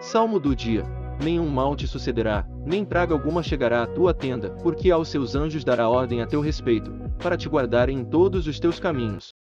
Salmo do dia. Nenhum mal te sucederá, nem praga alguma chegará à tua tenda, porque aos seus anjos dará ordem a teu respeito, para te guardarem em todos os teus caminhos.